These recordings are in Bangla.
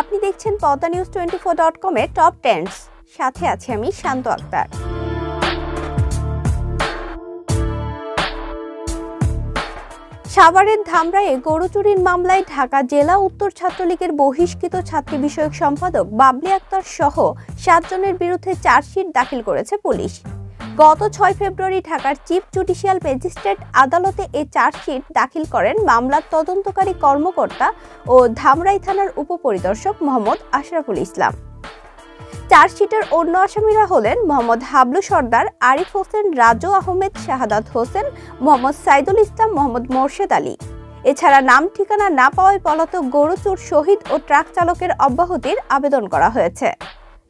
আপনি দেখছেন Padma news twenty four dot কমের টপ টেন্স। সাথে আছি আমি শান্ত আক্তার। সাভারের ধামরায়ে গরু চুরির মামলায় ঢাকা জেলা উত্তর ছাত্রলীগের বহিষ্কৃত ছাত্রী বিষয়ক সম্পাদক বাবলি আক্তার সহ সাতজনের বিরুদ্ধে চার্জশিট দাখিল করেছে পুলিশ। গত ছয় ফেব্রুয়ারি ঢাকার চিফ জুডিশিয়াল ম্যাজিস্ট্রেট আদালতে এই চার্জশিট দাখিল করেন মামলার তদন্তকারী কর্মকর্তা ও ধামরাই থানার উপপরিদর্শক মোহাম্মদ আশরাফুল ইসলাম। চার্জশিটের অন্য আসামিরা হলেন মোহাম্মদ হাবলু সর্দার, আরিফ হোসেন, রাজু আহমেদ, শাহাদাত হোসেন, মোহাম্মদ সাইদুল ইসলাম, মোহাম্মদ মোর্শেদ আলী। এছাড়া নাম ঠিকানা না পাওয়ায় পলাতক গরুচুর শহীদ ও ট্রাক চালকের অব্যাহতির আবেদন করা হয়েছে।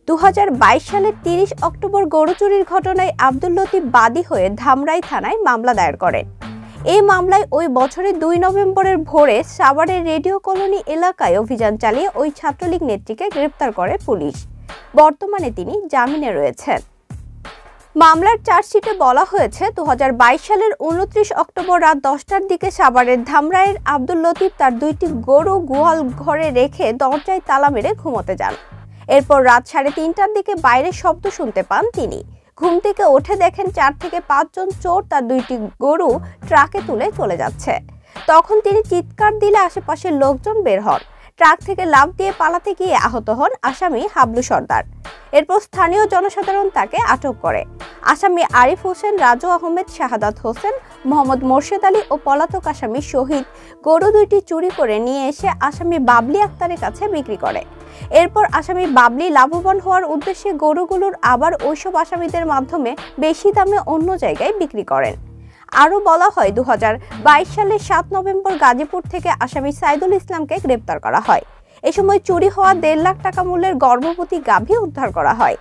দু হাজার বাইশ সালের তিরিশ অক্টোবর গরু চুরির ঘটনায় আব্দুল লতিফ বাদী হয়ে ধামরাই থানায় মামলা দায়ের করেন। এই মামলায় ওই বছরের দুই নভেম্বরের ভোরে সাভারের রেডিও কলোনি এলাকায় অভিযান চালিয়ে ওই ছাত্রলীগ নেত্রীকে গ্রেপ্তার করে পুলিশ। বর্তমানে তিনি জামিনে রয়েছেন। মামলার চার্জশিটে বলা হয়েছে দু হাজার বাইশ সালের উনত্রিশ অক্টোবর রাত দশটার দিকে সাভারের ধামরাইয়ের আব্দুল লতিফ তার দুইটি গরু গোয়াল ঘরে রেখে দরজায় তালা মেরে ঘুমোতে যান। এরপর রাত সাড়ে তিনটার দিকে বাইরের শব্দ শুনতে পান তিনি। ঘুম থেকে ওঠে দেখেন চার থেকে পাঁচজন চোর তার দুইটি গরু ট্রাকে তুলে চলে যাচ্ছে। তখন তিনি চিৎকার দিলে আশেপাশের লোকজন বের হন। ট্রাক থেকে লাভ দিয়ে পালাতে গিয়ে আহত হন আসামি হাবলু সর্দার। এরপর স্থানীয় জনসাধারণ তাকে আটক করে। আসামি আরিফ হোসেন, রাজু আহমেদ, শাহাদাত হোসেন, মোহাম্মদ মোর্শেদ আলী ও পলাতক আসামি শহীদ গরু দুইটি চুরি করে নিয়ে এসে আসামি বাবলি আক্তারের কাছে বিক্রি করে। এরপর আসামি বাবলি লাভবান হওয়ার উদ্দেশ্যে গরুগুলোর আবার ওইসব আসামিদের মাধ্যমে বেশি দামে অন্য জায়গায় বিক্রি করেন। আরও বলা হয় দু সালের সাত নভেম্বর গাজীপুর থেকে আসামি সাইদুল ইসলামকে গ্রেপ্তার করা হয়। এ সময় চুরি হওয়া দেড় লাখ টাকা মূল্যের গর্ভবতী গাভী উদ্ধার করা হয়।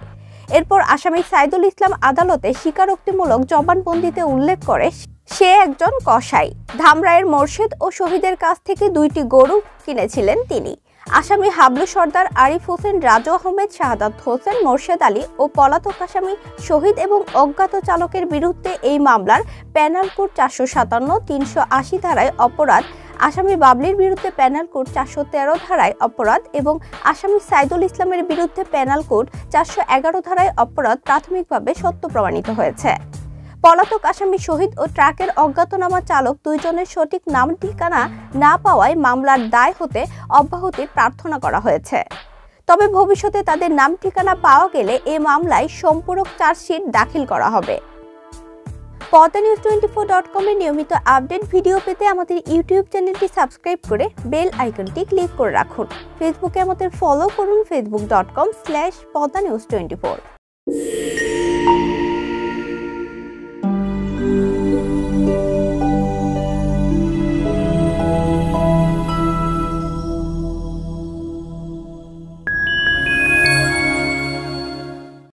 এরপর আসামি সাইদুল ইসলাম আদালতে স্বীকারোক্তিমূলক জবানবন্দিতে উল্লেখ করে, সে একজন কসাই। ধামরায়ের মোর্শেদ ও শহীদের কাছ থেকে দুইটি গরু কিনেছিলেন তিনি। আসামি হাবলু সর্দার আরিফ হোসেন, রাজু আহমেদ, শাহাদাত হোসেন, মোর্শেদ আলী ও পলাতক আসামি শহীদ এবং অজ্ঞাত চালকের বিরুদ্ধে এই মামলার প্যানাল কোড চারশো সাতান্ন, তিনশো আশি ধারায় অপরাধ, আসামি বাবলির বিরুদ্ধে প্যানাল কোড চারশো তেরো ধারায় অপরাধ এবং আসামি সাইদুল ইসলামের বিরুদ্ধে প্যানাল কোড চারশো এগারো ধারায় অপরাধ প্রাথমিকভাবে সত্য প্রমাণিত হয়েছে। পলাতক আসামি শহীদ ও ট্রাকের অজ্ঞাতনামা চালক দুইজনের সঠিক নাম ঠিকানা না পাওয়ায় মামলার দায় হতে অব্যাহতি প্রার্থনা করা হয়েছে। তবে ভবিষ্যতে তাদের নাম ঠিকানা পাওয়া গেলে এ মামলায় সম্পূরক চার্জশিট দাখিল করা হবে। Padma news twenty four dot কমের নিয়মিত আপডেট ভিডিও পেতে আমাদের ইউটিউব চ্যানেলটি সাবস্ক্রাইব করে বেল আইকনটি ক্লিক করে রাখুন। ফেসবুকে আমাদের ফলো করুন Facebook dot com slash Padma news twenty four.